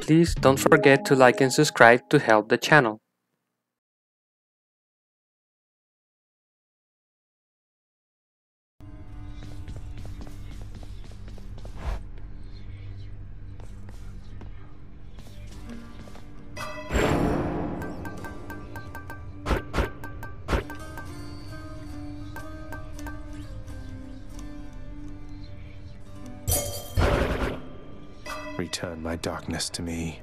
Please don't forget to like and subscribe to help the channel. Return my darkness to me.